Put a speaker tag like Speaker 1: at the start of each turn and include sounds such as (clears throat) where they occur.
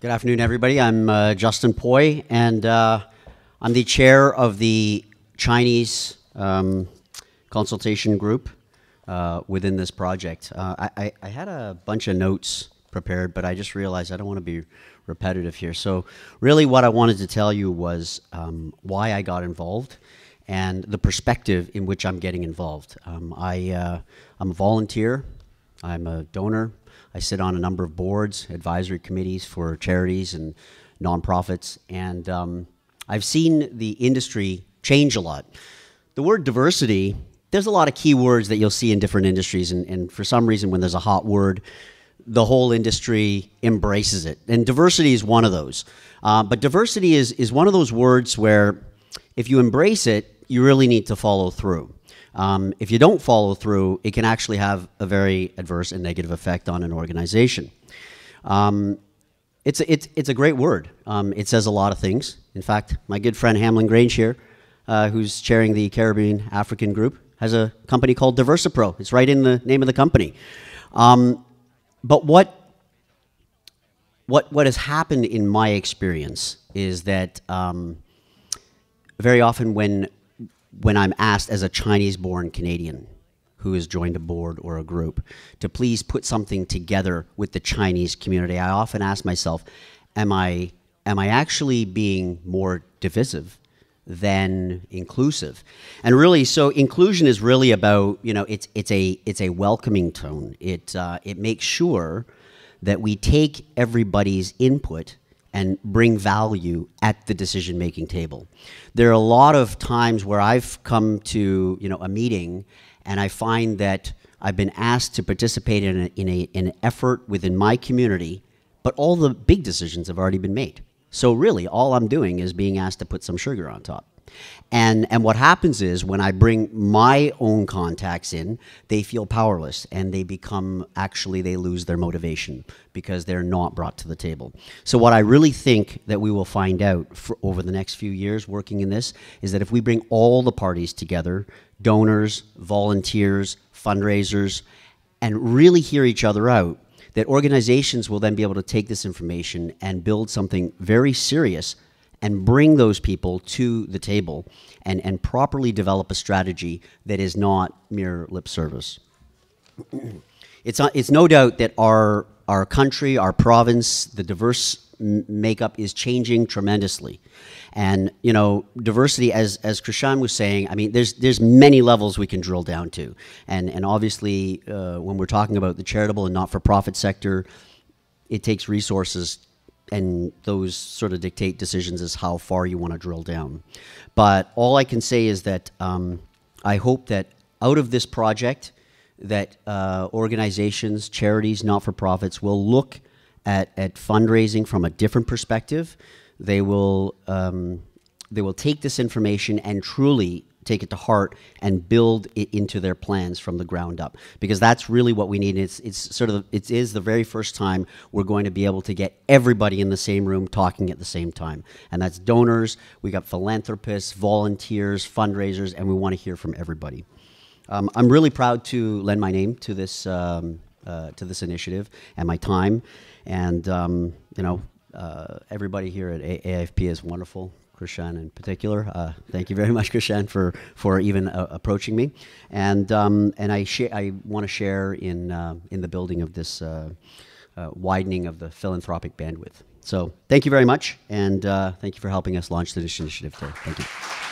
Speaker 1: Good afternoon, everybody. I'm uh, Justin Poy, and uh, I'm the chair of the Chinese um, consultation group uh, within this project. Uh, I, I, had a bunch of notes prepared, but I just realized I don't want to be repetitive here. So, really, what I wanted to tell you was um, why I got involved and the perspective in which I'm getting involved. Um, I, uh, I'm a volunteer, I'm a donor, I sit on a number of boards, advisory committees for charities and nonprofits, and um, I've seen the industry change a lot. The word diversity, there's a lot of key words that you'll see in different industries, and, and for some reason, when there's a hot word, the whole industry embraces it. And diversity is one of those. Uh, but diversity is, is one of those words where if you embrace it, you really need to follow through. Um, if you don't follow through, it can actually have a very adverse and negative effect on an organization. Um, it's, a, it's, it's a great word. Um, it says a lot of things. In fact, my good friend Hamlin Grange here, uh, who's chairing the Caribbean African group, has a company called DiversiPro. It's right in the name of the company. Um, but what, what, what has happened in my experience is that um, very often when when I'm asked as a Chinese born Canadian who has joined a board or a group to please put something together with the Chinese community, I often ask myself, am I, am I actually being more divisive? than inclusive. And really, so inclusion is really about you know it's it's a it's a welcoming tone. It uh, it makes sure that we take everybody's input and bring value at the decision making table. There are a lot of times where I've come to you know a meeting and I find that I've been asked to participate in, a, in, a, in an effort within my community, but all the big decisions have already been made. So really, all I'm doing is being asked to put some sugar on top. And, and what happens is when I bring my own contacts in, they feel powerless and they become actually, they lose their motivation because they're not brought to the table. So, what I really think that we will find out over the next few years working in this is that if we bring all the parties together donors, volunteers, fundraisers and really hear each other out, that organizations will then be able to take this information and build something very serious and bring those people to the table and, and properly develop a strategy that is not mere lip service. (clears throat) it's, not, it's no doubt that our, our country, our province, the diverse makeup is changing tremendously. And you know, diversity, as as Krishan was saying, I mean, there's there's many levels we can drill down to, and and obviously, uh, when we're talking about the charitable and not-for-profit sector, it takes resources and those sort of dictate decisions as how far you want to drill down. But all I can say is that um, I hope that out of this project, that uh, organizations, charities, not-for-profits will look at, at fundraising from a different perspective. They will um, they will take this information and truly take it to heart and build it into their plans from the ground up. Because that's really what we need. It's it's sort of it is the very first time we're going to be able to get everybody in the same room talking at the same time. And that's donors we got philanthropists volunteers fundraisers and we want to hear from everybody. Um, I'm really proud to lend my name to this um, uh, to this initiative and my time. And um, you know uh, everybody here at A AFP is wonderful. Krishan in particular. Uh, thank you very much, Krishan, for for even uh, approaching me, and um, and I I want to share in uh, in the building of this uh, uh, widening of the philanthropic bandwidth. So thank you very much, and uh, thank you for helping us launch this initiative today. Thank you.